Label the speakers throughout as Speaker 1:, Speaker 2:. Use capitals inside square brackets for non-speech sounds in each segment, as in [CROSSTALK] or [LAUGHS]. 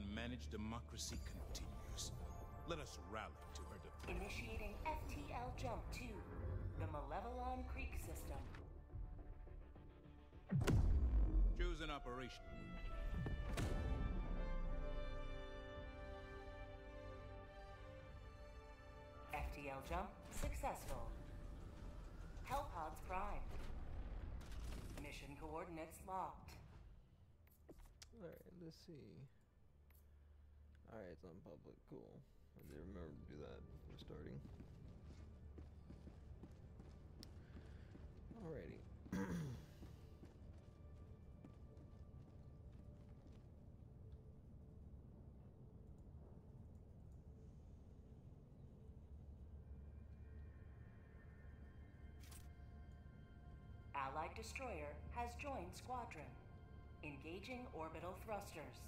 Speaker 1: unmanaged democracy continues. Let us rally to her defense.
Speaker 2: Initiating FTL jump to the Malevelon Creek system.
Speaker 1: Choose an operation.
Speaker 2: FTL jump successful. Hellpods prime. Mission coordinates locked.
Speaker 3: Alright, let's see. Alright, it's on public, cool. I remember to do that before starting. Alrighty.
Speaker 2: Allied destroyer has joined squadron. Engaging orbital thrusters.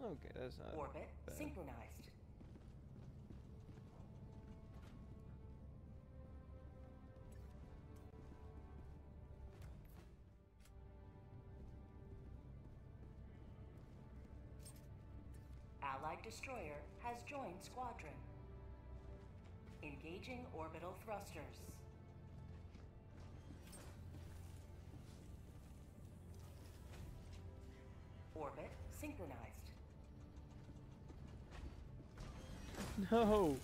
Speaker 3: Okay, that's not
Speaker 2: Orbit
Speaker 3: bad.
Speaker 2: synchronized. Allied destroyer has joined squadron. Engaging orbital thrusters. Orbit synchronized.
Speaker 3: No!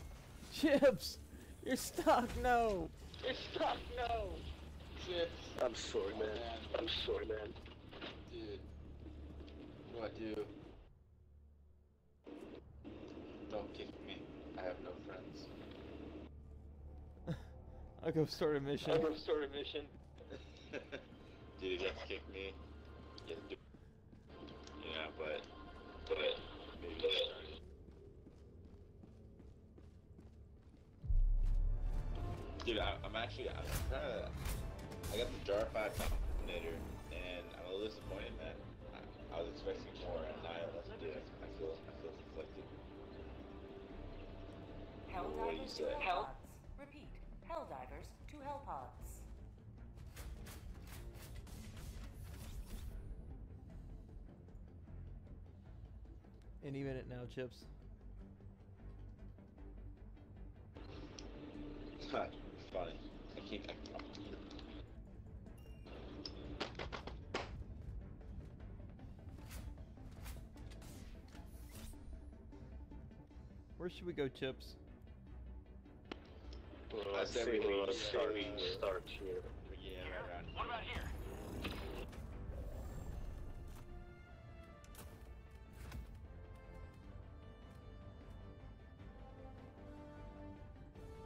Speaker 3: Chips! You're stuck, no!
Speaker 4: You're stuck, no! Chips.
Speaker 5: I'm sorry, man. I'm sorry, man.
Speaker 4: Dude. What do I do? Don't kick me. I have no friends. [LAUGHS]
Speaker 3: I'll go start a mission.
Speaker 5: I'm gonna start a mission. [LAUGHS]
Speaker 4: Dude, you have to kick me. You Dude, I, I'm actually. I'm trying to. I got the Jar 5 Dominator, and I'm a little disappointed, man. I, I was expecting more, and now let's it. I feel, I feel conflicted. What do you
Speaker 2: Helldivers to
Speaker 4: say?
Speaker 2: Hellpods. Repeat. Helldivers to Hellpods.
Speaker 3: Any minute now, Chips.
Speaker 4: Funny. I keep. I,
Speaker 3: Where should we go, Chips?
Speaker 5: Well,
Speaker 4: I
Speaker 5: I
Speaker 4: say
Speaker 5: say
Speaker 4: we
Speaker 5: we start,
Speaker 4: here.
Speaker 5: start here.
Speaker 4: yeah, right around
Speaker 6: What about here?